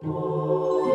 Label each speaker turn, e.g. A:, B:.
A: Música